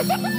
Ha ha ha!